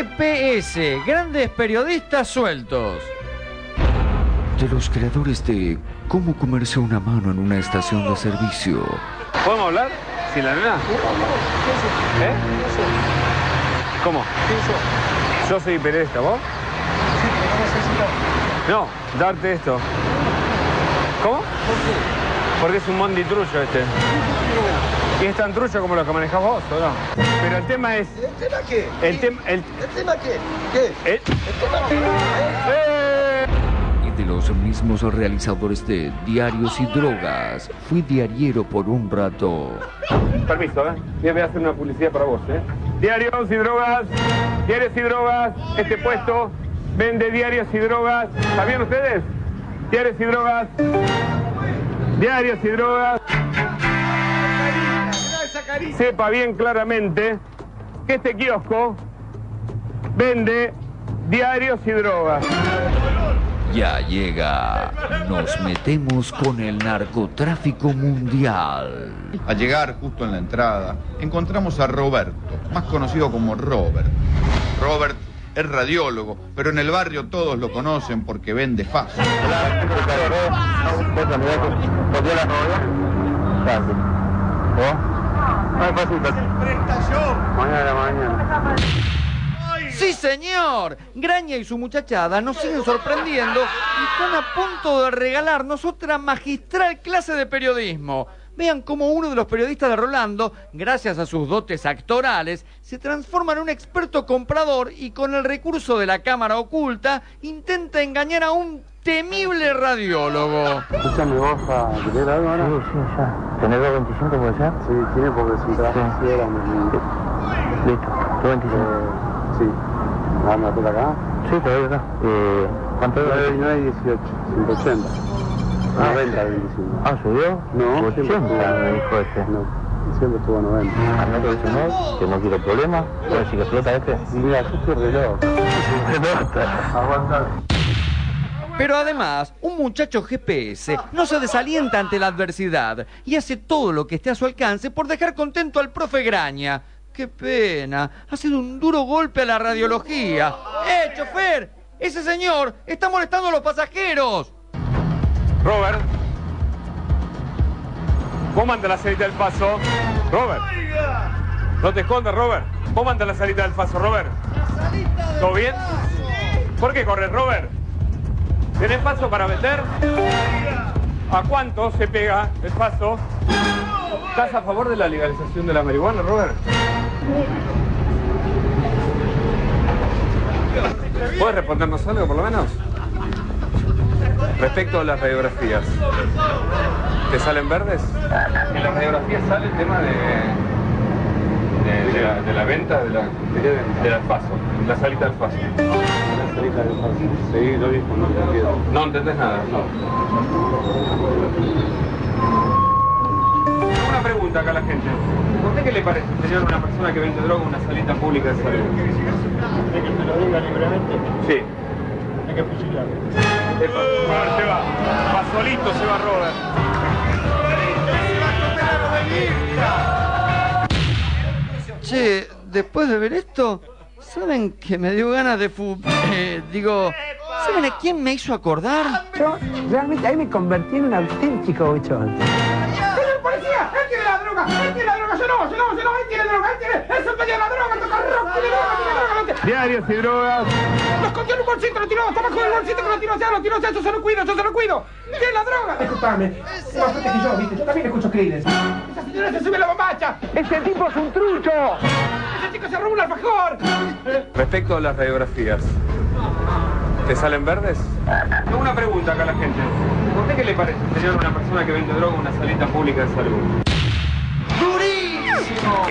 GPS, grandes periodistas sueltos. De los creadores de Cómo comerse una mano en una estación de servicio. ¿Podemos hablar? ¿Sin la nena? ¿Eh? ¿Cómo? Yo soy periodista, ¿vos? No, darte esto. ¿Cómo? Porque es un mondi trucho este. Y es tan trucho como lo que manejás vos, ¿o no? Pero el tema es... ¿El tema qué? El tema... El, ¿El tema qué? ¿Qué? el- ¿El tema qué? ¡Eh! Y de los mismos realizadores de Diarios y Drogas. Fui diariero por un rato. Permiso, ¿eh? Yo voy a hacer una publicidad para vos, ¿eh? Diarios y drogas, diarios y drogas, este puesto vende diarios y drogas. ¿Sabían ustedes? Diarios y drogas. Diarios y drogas. Sepa bien claramente que este kiosco vende diarios y drogas. Ya llega. Nos metemos con el narcotráfico mundial. Al llegar justo en la entrada, encontramos a Roberto, más conocido como Robert. Robert es radiólogo, pero en el barrio todos lo conocen porque vende fácil. Sí, señor. Graña y su muchachada nos siguen sorprendiendo y están a punto de regalarnos otra magistral clase de periodismo. Vean cómo uno de los periodistas de Rolando, gracias a sus dotes actorales, se transforma en un experto comprador y con el recurso de la cámara oculta intenta engañar a un temible radiólogo. Escúchame vos, a ¿querés algo ahora? Sí, sí, ya. ¿Tenés 225 puede ser? Sí, tiene porque es un trabajo así era Listo, 225. sí. ¿Ah, me la toca acá? Sí, doy acá. Eh, ¿Cuánto es? 9 y 18, 180. 90 el 25. Ah, ¿subió? No, 80 me dijo este. No, siempre estuvo a 90. ¿A metro dice no? Que no quiero problemas. Bueno, si que explota este. Mira, yo estoy re loco. Aguanta. Pero además, un muchacho GPS no se desalienta ante la adversidad y hace todo lo que esté a su alcance por dejar contento al profe Graña. ¡Qué pena! Ha sido un duro golpe a la radiología. ¡Eh, chofer! ¡Ese señor está molestando a los pasajeros! Robert. ¿Cómo anda la salita del paso? Robert. No te escondas, Robert. ¿Cómo anda la salita del paso, Robert? ¿Todo bien? ¿Por qué corres, Robert? ¿Tenés paso para vender? ¿A cuánto se pega el paso? ¿Estás a favor de la legalización de la marihuana, Robert? ¿Puedes respondernos algo, por lo menos? Respecto a las radiografías, ¿te salen verdes? En las radiografías sale el tema de, de, de la, de la venta de la, de, del alfazo, la salita del alfazo. La salita del paso. Sí, lo dijo, no. No entendés nada. Una pregunta acá a la gente. ¿A usted qué le parece tener una persona que vende droga en una salita pública de salud? ¿Es que te lo diga libremente? Sí. Hay que se va. Va solito, se va Robert. Che, después de ver esto, ¿saben que me dio ganas de fu... eh, digo, ¿saben a quién me hizo acordar? Yo realmente ahí me convertí en un auténtico buchón. ¡Señor policía! ¡Él tiene la droga! ¡Él tiene la droga! ¡Yo no! ¡Yo no! ¡Yo no! ¡Él tiene droga! ¡Él tiene! ¡Él se la droga! ¡Toca rock! ¡Tiene droga! ¡Tiene droga! Diarios y drogas. ¡Lo escondió en un bolsito! ¡Lo tiró! ¡Está bajo el bolsito que lo tiró allá! ¡Lo tiró allá! ¡Yo se lo cuido! ¡Yo se lo cuido! ¡Tiene la droga! Disculpame. Más fuerte que yo, ¿viste? Yo también escucho Creedence. ¡Esa señora se sube la bombacha! ¡Este tipo es un trucho! ¡Ese chico se robó un alfajor! Respecto a las radiografías, ¿te salen verdes? Tengo una pregunta acá a la gente. ¿A usted qué le parece tener una persona que vende droga en una salita pública de salud? ¡Durísimo!